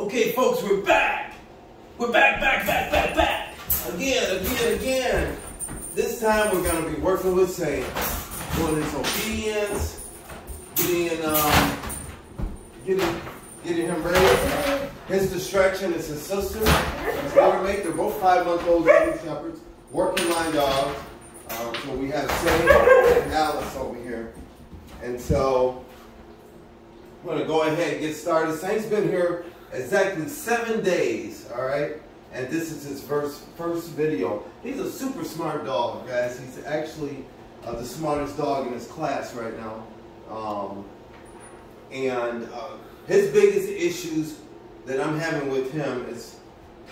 Okay, folks, we're back. We're back, back, back, back, back. Again, again, again. This time we're gonna be working with Saint, doing his obedience, getting um, getting getting him ready. His distraction is his sister, his mate. They're both five month old German shepherds, working line dogs. Um, so we have Saint and Alice over here, and so I'm gonna go ahead and get started. Saint's been here exactly seven days, all right? And this is his first, first video. He's a super smart dog, guys. He's actually uh, the smartest dog in his class right now. Um, and uh, his biggest issues that I'm having with him is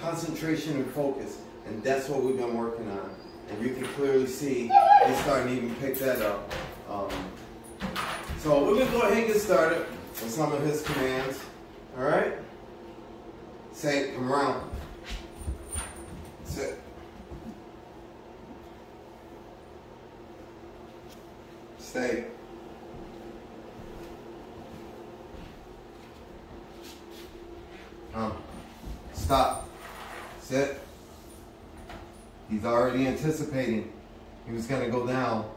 concentration and focus. And that's what we've been working on. And you can clearly see he's starting to even pick that up. Um, so we're gonna go ahead and get started with some of his commands. All right? Say, come around. Sit. Stay. Um, stop. Sit. He's already anticipating. He was going to go down.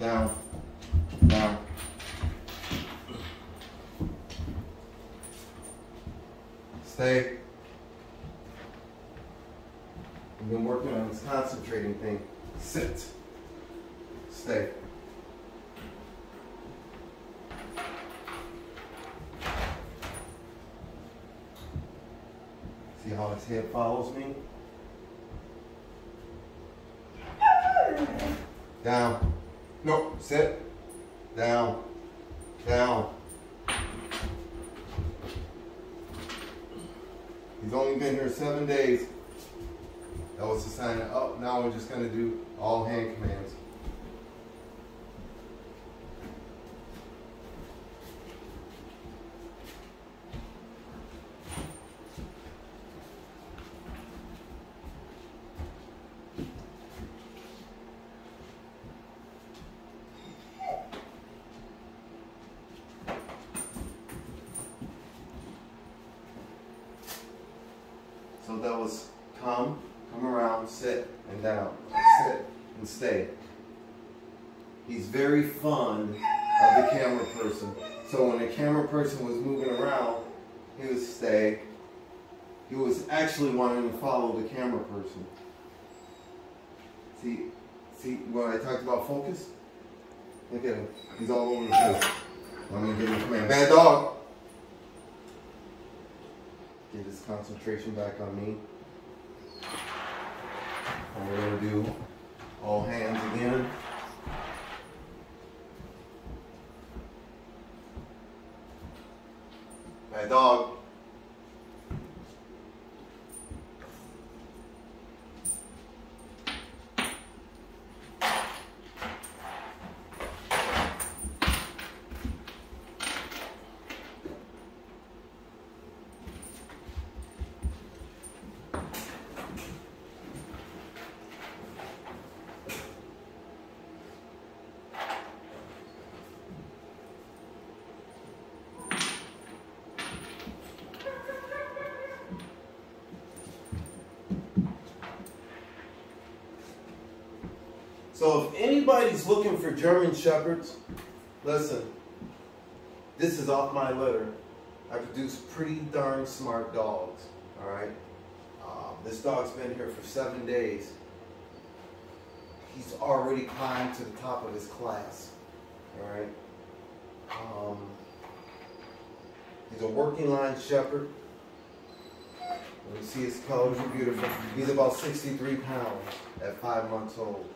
Down. Down. Stay. We've been working on this concentrating thing. Sit. Stay. See how his head follows me? Down. No, sit. Down. Down. He's only been here seven days. That was the sign of, oh, now we're just gonna do all hand commands. So that was come, come around, sit, and down. Sit and stay. He's very fond of the camera person. So when the camera person was moving around, he would stay. He was actually wanting to follow the camera person. See, see when I talked about focus? Look at him. He's all over the place. Let me give him a command. Bad dog. Get his concentration back on me. And we're gonna do all hands again. Bad dog. So if anybody's looking for German Shepherds, listen, this is off my litter. I produce pretty darn smart dogs, all right? Um, this dog's been here for seven days. He's already climbed to the top of his class, all right? Um, he's a working line shepherd. You see his colors are beautiful. He's about 63 pounds at five months old.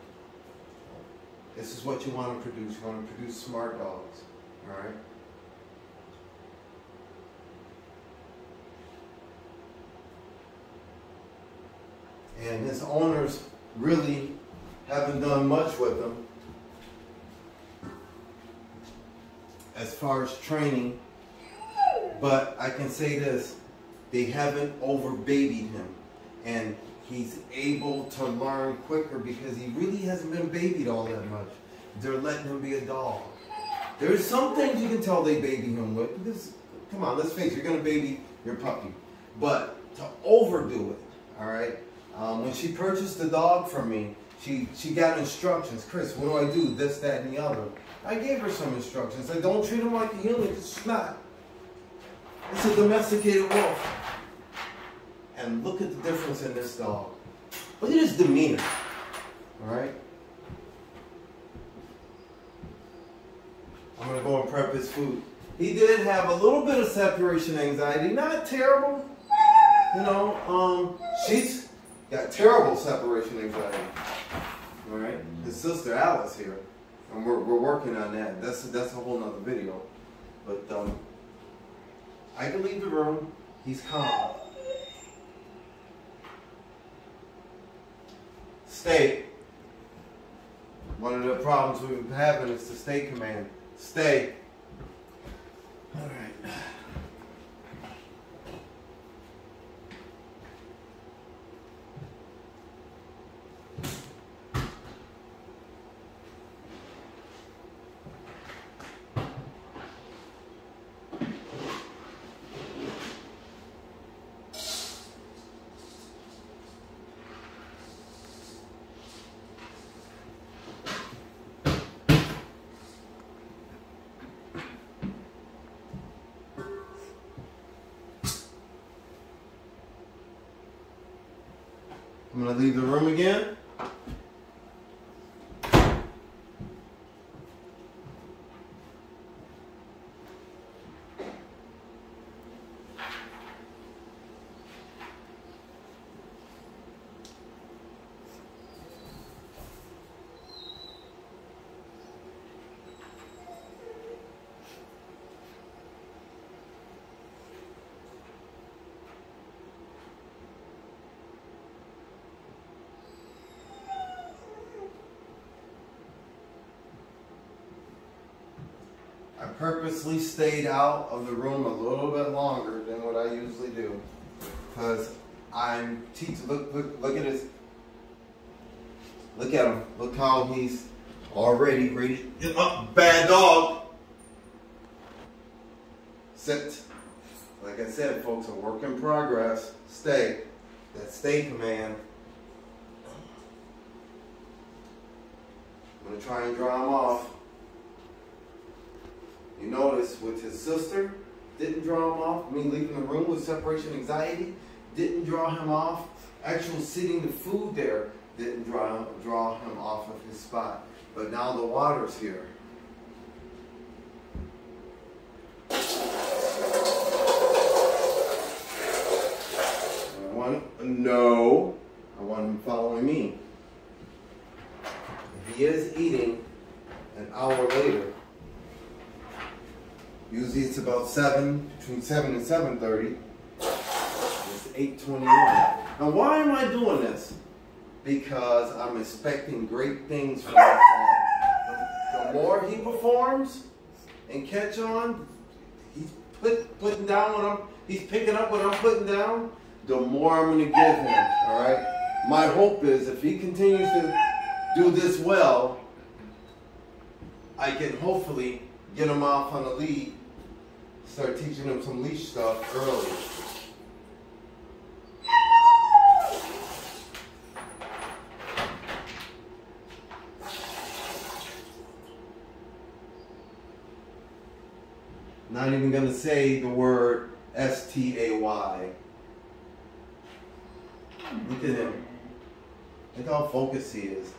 This is what you want to produce. You want to produce smart dogs. All right? And his owners really haven't done much with him as far as training. But I can say this they haven't over babied him. And he's able to learn quicker because he really hasn't been babied all that much. They're letting him be a dog. There's some things you can tell they baby him with because come on, let's face it, you're gonna baby your puppy. But to overdo it, all right? Um, when she purchased the dog from me, she she got instructions. Chris, what do I do? This, that, and the other. I gave her some instructions. I don't treat him like a human it's not. It's a domesticated wolf. And look at the difference in this dog. Look at his demeanor. All right? I'm to go and prep his food. He did have a little bit of separation anxiety. Not terrible. You know, um, she's got terrible separation anxiety. All right? His sister Alice here. And we're, we're working on that. That's, that's a whole nother video. But um, I can leave the room. He's calm. Stay. One of the problems we've been having is the stay command. Stay. I'm gonna leave the room again. I purposely stayed out of the room a little bit longer than what I usually do. Because I'm teaching, look, look, look at his, look at him. Look how he's already ready. Oh, bad dog. Sit. Like I said, folks, a work in progress. Stay. That stay command. I'm going to try and draw him off. You notice with his sister, didn't draw him off. Me leaving the room with separation anxiety, didn't draw him off. Actual sitting the food there didn't draw, draw him off of his spot. But now the water's here. I want, no, I want him following me. If he is eating an hour later, Usually it's about seven, between seven and seven thirty. It's eight twenty-one. Now, why am I doing this? Because I'm expecting great things from son. The more he performs and catch on, he's put, putting down what I'm, he's picking up what I'm putting down. The more I'm going to give him. All right. My hope is if he continues to do this well, I can hopefully get him off on a lead start teaching them some leash stuff early. Not even to say the word S-T-A-Y. Look at him. Look how focused he is.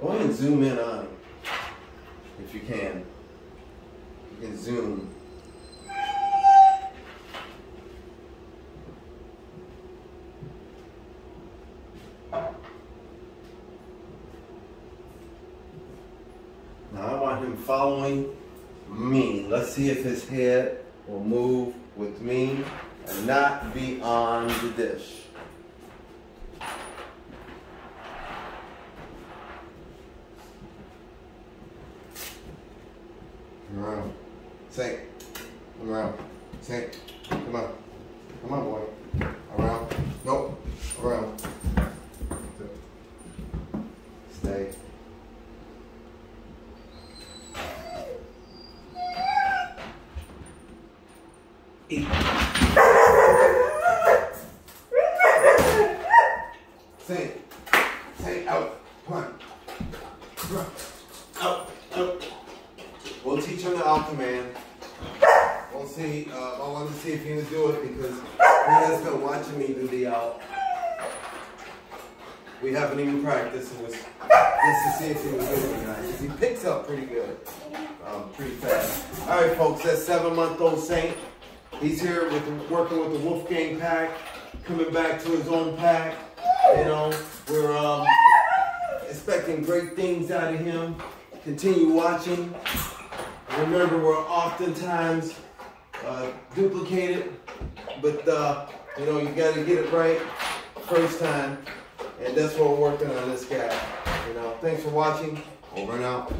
Go ahead and zoom in on him, if you can. You can zoom. Following me. Let's see if his head will move with me and not be on the dish. Out. One. Out. Out. We'll teach him the out man. We'll see. Uh, I to see if he can do it because he has been watching me do the out. We haven't even practiced just to see if he it. He picks up pretty good. Um, pretty fast. All right, folks. That's seven-month-old Saint. He's here with working with the Wolfgang pack, coming back to his own pack. You know, we're um, expecting great things out of him. Continue watching. Remember, we're oftentimes uh, duplicated, but uh, you know, you got to get it right first time, and that's what we're working on this guy. You know, thanks for watching. Over and out.